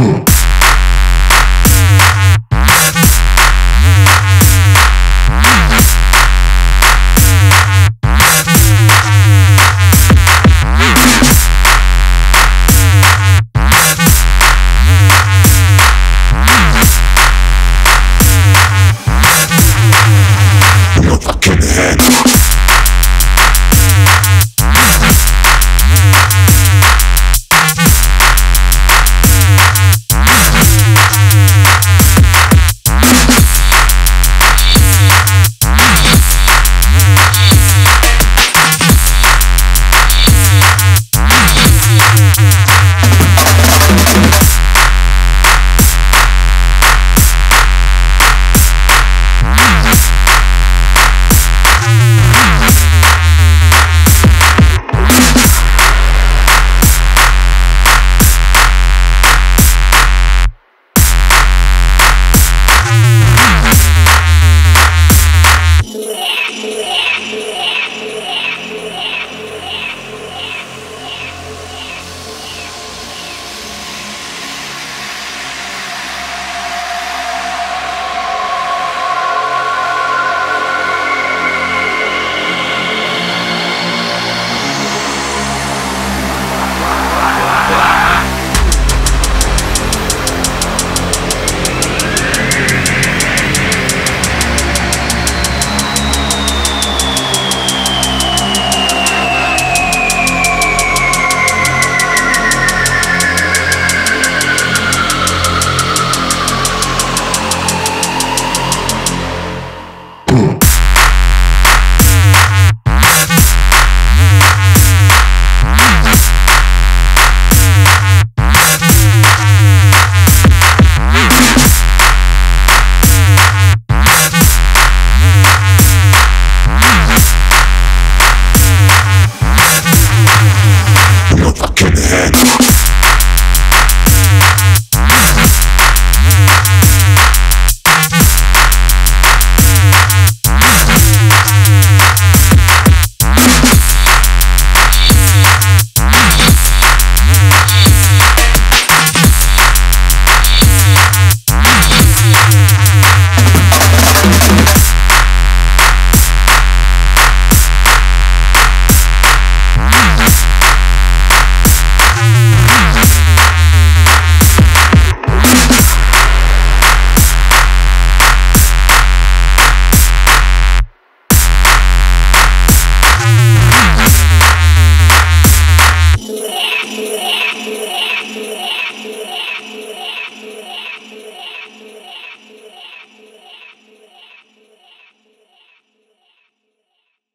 fucking.